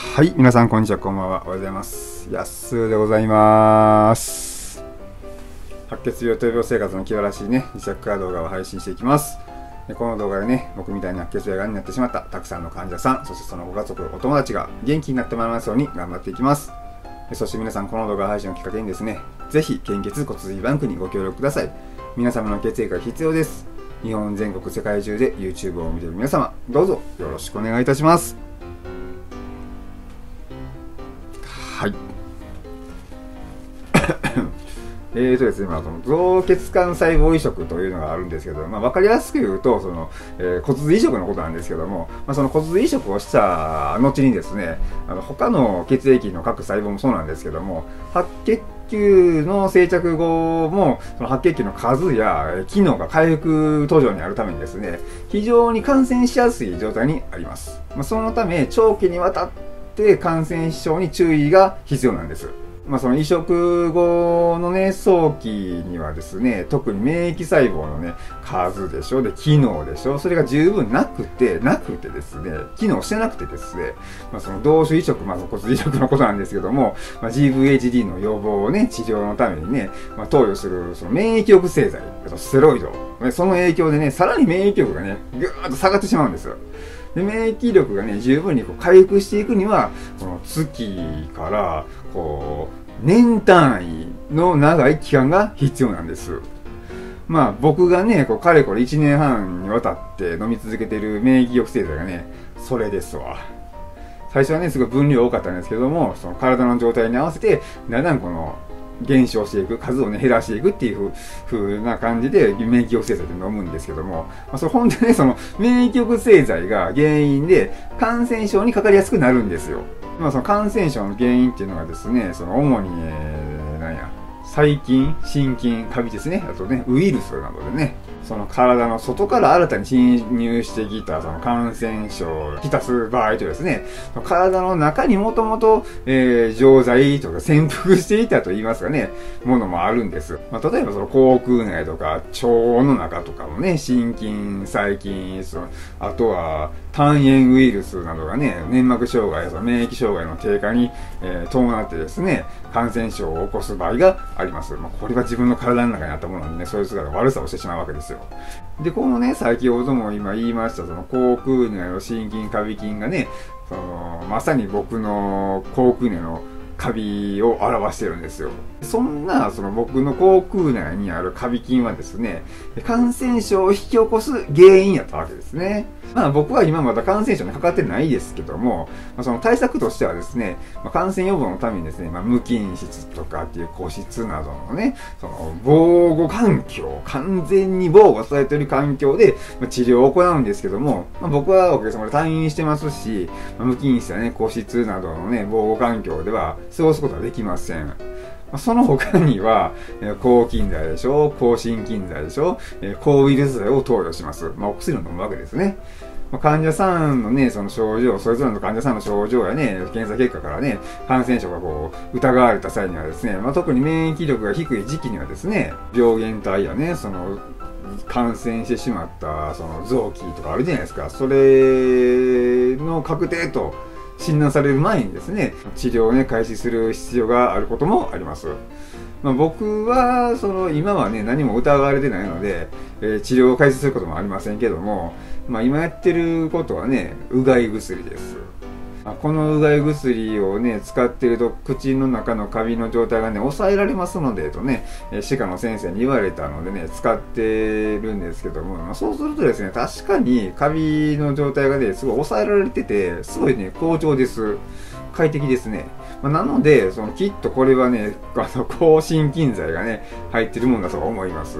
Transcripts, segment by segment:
はい、皆さんこんにちは、こんばんは。おはようございます。やっすーでございます。白血病と病生活の気晴らしいね、自宅から動画を配信していきます。この動画でね、僕みたいに白血病がんになってしまったたくさんの患者さん、そしてそのご家族、お友達が元気になってもらいますように頑張っていきます。そして皆さん、この動画配信をきっかけにですね、ぜひ献血骨髄バンクにご協力ください。皆様の血液が必要です。日本全国世界中で YouTube を見ている皆様、どうぞよろしくお願いいたします。えーとですね、まあ、その造血管細胞移植というのがあるんですけど、まあ、わかりやすく言うと、その、えー、骨髄移植のことなんですけども、まあ、その骨髄移植をした後にですね、あの、他の血液の各細胞もそうなんですけども、白血球の生着後も、その白血球の数や機能が回復途上にあるためにですね、非常に感染しやすい状態にあります。まあ、そのため、長期にわたって感染症に注意が必要なんです。まあ、その移植後のね、早期にはですね、特に免疫細胞のね、数でしょ、で、機能でしょ、それが十分なくて、なくてですね、機能してなくてですね、まあ、その同種移植、まあ、骨移植のことなんですけども、まあ、GVHD の予防をね、治療のためにね、まあ、投与する、その免疫抑制剤、ステロイド、ねその影響でね、さらに免疫力がね、ぐーっと下がってしまうんですよ。で免疫力がね十分にこう回復していくにはこの月からこう年単位の長い期間が必要なんです。まあ僕がね、こうかれこれ1年半にわたって飲み続けてる免疫抑制剤がね、それですわ。最初はね、すごい分量多かったんですけども、その体の状態に合わせて、だんだんこの減少していく、数をね、減らしていくっていうふうな感じで免疫抑制剤って飲むんですけども、まあ、それ本当にね、その免疫抑制剤が原因で感染症にかかりやすくなるんですよ。まあその感染症の原因っていうのがですね、その主に、えー、何や、細菌、心筋、カビですね、あとね、ウイルスなどでね、その体の外から新たに侵入してきたその感染症を引き出す場合とですね、体の中にもともと、えー、錠剤とか潜伏していたと言いますかね、ものもあるんです。まあ、例えばその口腔内とか腸の中とかもね、心筋、細菌、そのあとは肝炎ウイルスなどがね、粘膜障害、その免疫障害の低下に、えー、伴ってですね、感染症を起こす場合があります。まあ、これは自分の体の中にあったものなんでね、そういう姿が悪さをしてしまうわけですよ。で、このね、先ほども今言いました、その口腔内の心筋、カビ菌がね、その、まさに僕の口腔内のカビを表してるんですよ。そんな、その僕の口腔内にあるカビ菌はですね、感染症を引き起こす原因やったわけですね。まあ僕は今まだ感染症にかかってないですけども、まあ、その対策としてはですね、まあ、感染予防のためにですね、まあ、無菌室とかっていう個室などのね、その防護環境、完全に防護されている環境で、治療を行うんですけども、まあ、僕はおかげさまで退院してますし、まあ、無菌室やね、個室などのね、防護環境では過ごすことはできません。その他には、抗菌剤でしょ、抗心筋剤でしょ、え抗ウイルス剤を投与します。まあ、お薬を飲むわけですね。まあ、患者さんのね、その症状、それぞれの患者さんの症状やね、検査結果からね、感染症がこう、疑われた際にはですね、まあ、特に免疫力が低い時期にはですね、病原体やね、その、感染してしまったその臓器とかあるじゃないですか。それの確定と診断される前にですね、治療をね、開始する必要があることもあります。まあ、僕は、その、今はね、何も疑われてないので、えー、治療を開始することもありませんけども、まあ、今やってることはね、うがい薬です。このうがい薬をね、使ってると口の中のカビの状態がね、抑えられますので、とね、歯科の先生に言われたのでね、使ってるんですけども、まあ、そうするとですね、確かにカビの状態がね、すごい抑えられてて、すごいね、好調です。快適ですね。まあ、なので、そのきっとこれはね、あの、抗心筋剤がね、入ってるもんだと思います。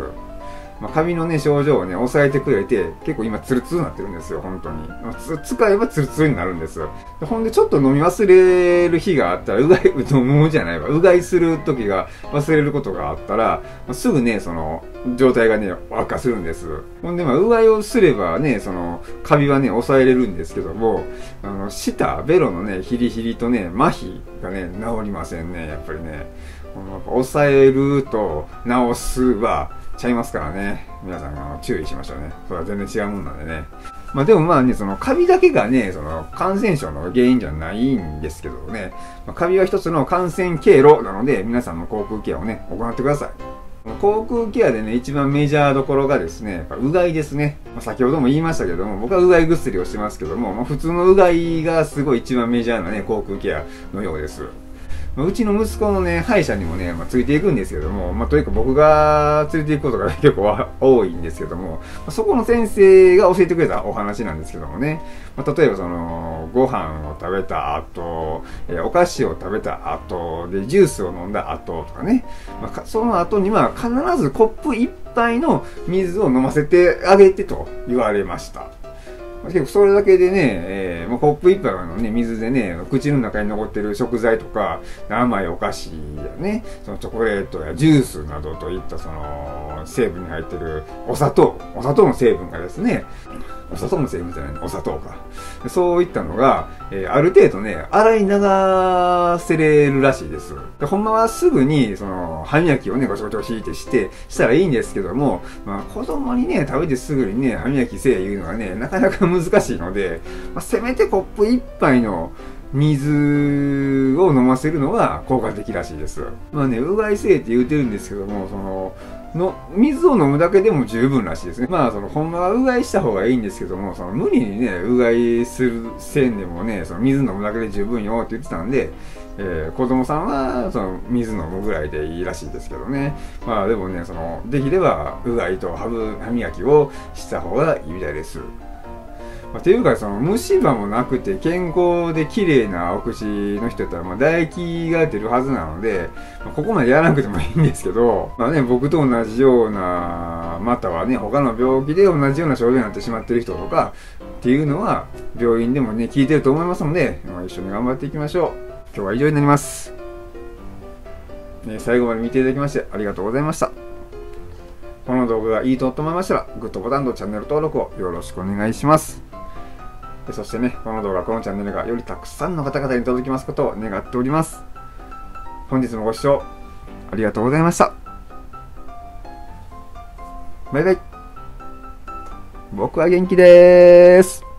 まあ、髪のね、症状をね、抑えてくれて、結構今ツルツルになってるんですよ、本当に。まあ、使えばツルツルになるんです。ほんで、ちょっと飲み忘れる日があったら、うがい、飲むじゃないわ。うがいする時が忘れることがあったら、まあ、すぐね、その、状態がね、悪化するんです。ほんで、まあ、うがいをすればね、その、カビはね、抑えれるんですけども、あの、舌、ベロのね、ヒリヒリとね、麻痺がね、治りませんね、やっぱりね。抑えると治すは、ちゃいますからね。皆さん、あの、注意しましょうね。それは全然違うもんなんでね。まあでもまあね、そのカビだけがね、その感染症の原因じゃないんですけどね、まあ、カビは一つの感染経路なので、皆さんの口腔ケアをね、行ってください。口腔ケアでね、一番メジャーどころがですね、やっぱうがいですね。まあ、先ほども言いましたけども、僕はうがい薬をしてますけども、まあ、普通のうがいがすごい一番メジャーなね、口腔ケアのようです。まあ、うちの息子のね、歯医者にもね、まあ、ついていくんですけども、まあ、というか僕が連れていくことが 結構多いんですけども、まあ、そこの先生が教えてくれたお話なんですけどもね、まあ、例えばその、ご飯を食べた後、えー、お菓子を食べた後、で、ジュースを飲んだ後とかね、まあ、その後には必ずコップ一杯の水を飲ませてあげてと言われました。結構それだけでね、えー、まあ、コップ一杯のね、水でね、口の中に残ってる食材とか、甘いお菓子やね、そのチョコレートやジュースなどといったその成分に入ってるお砂糖、お砂糖の成分がですね、お砂糖の成分じゃないお砂糖か。そういったのが、えー、ある程度ね、洗い流せれるらしいです。でほんまはすぐに、その、歯磨きをね、ごちょごちょ引いてして、したらいいんですけども、まあ、子供にね、食べてすぐにね、歯磨きせえ言うのがね、なかなか難しいので、まあ、せめてコップ一杯の水を飲ませるのが効果的らしいです。まあね、うがいせえって言うてるんですけども、その、の水を飲むだけでも十分らしいですね。まあ、その、ほんまはうがいした方がいいんですけども、その、無理にね、うがいするせんでもね、その、水飲むだけで十分よって言ってたんで、えー、子供さんは、その、水飲むぐらいでいいらしいですけどね。まあ、でもね、その、できれば、うがいと歯磨きをした方がいいみたいです。まあ、ていうかその虫歯もなくて健康で綺麗なお口の人やったらまあ唾液が出るはずなので、まあ、ここまでやらなくてもいいんですけど、まあね、僕と同じようなまたはね他の病気で同じような症状になってしまってる人とかっていうのは病院でもね聞いてると思いますので、まあ、一緒に頑張っていきましょう。今日は以上になります、ね、最後まで見ていただきましてありがとうございました。この動画がいいと思いましたら、グッドボタンとチャンネル登録をよろしくお願いします。そしてね、この動画、このチャンネルがよりたくさんの方々に届きますことを願っております。本日もご視聴ありがとうございました。バイバイ。僕は元気でーす。